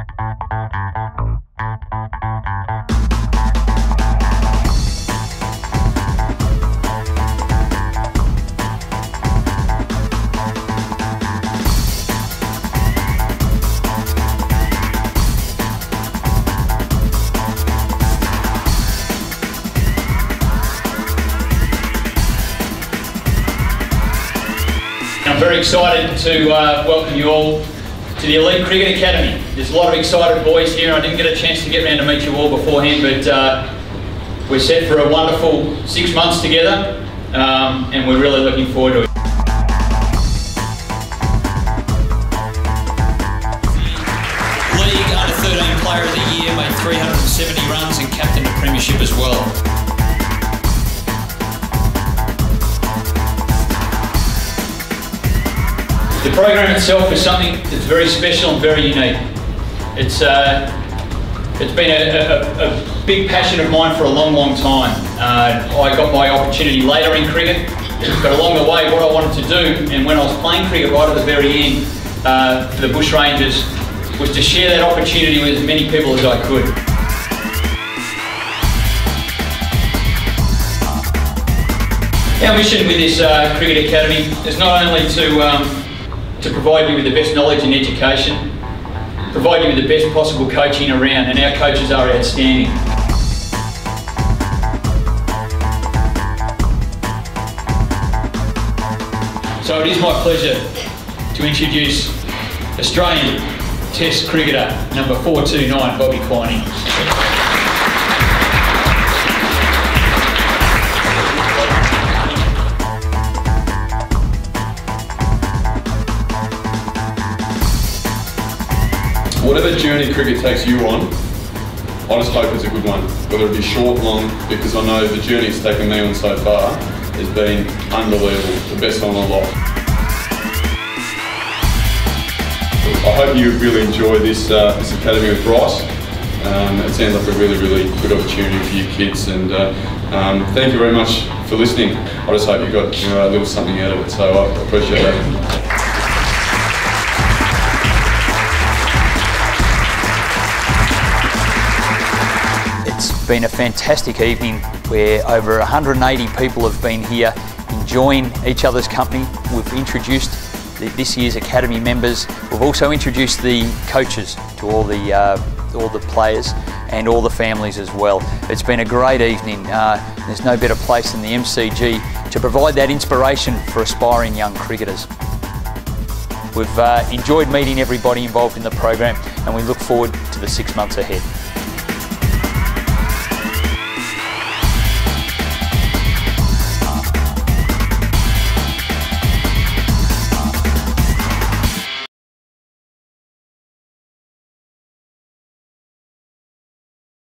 I'm very excited to uh, welcome you all to the Elite Cricket Academy. There's a lot of excited boys here. I didn't get a chance to get around to meet you all beforehand, but uh, we're set for a wonderful six months together, um, and we're really looking forward to it. League Under 13 Player of the Year, made 370 runs and captained a premiership as well. The program itself is something that's very special and very unique. It's, uh, it's been a, a, a big passion of mine for a long, long time. Uh, I got my opportunity later in cricket, but along the way, what I wanted to do, and when I was playing cricket right at the very end uh, for the Bushrangers, was to share that opportunity with as many people as I could. Our mission with this uh, Cricket Academy is not only to, um, to provide you with the best knowledge and education, provide you with the best possible coaching around, and our coaches are outstanding. So it is my pleasure to introduce Australian Test cricketer number 429, Bobby Quiney. Whatever journey cricket takes you on, I just hope it's a good one. Whether it be short, long, because I know the journey it's taken me on so far has been unbelievable, the best on my life. I hope you really enjoy this uh, this academy with Bryce. Um, it sounds like a really, really good opportunity for you kids, and uh, um, thank you very much for listening. I just hope you got you know, a little something out of it, so I appreciate that. Been a fantastic evening where over 180 people have been here enjoying each other's company. We've introduced the, this year's Academy members. We've also introduced the coaches to all the, uh, all the players and all the families as well. It's been a great evening. Uh, there's no better place than the MCG to provide that inspiration for aspiring young cricketers. We've uh, enjoyed meeting everybody involved in the program and we look forward to the six months ahead.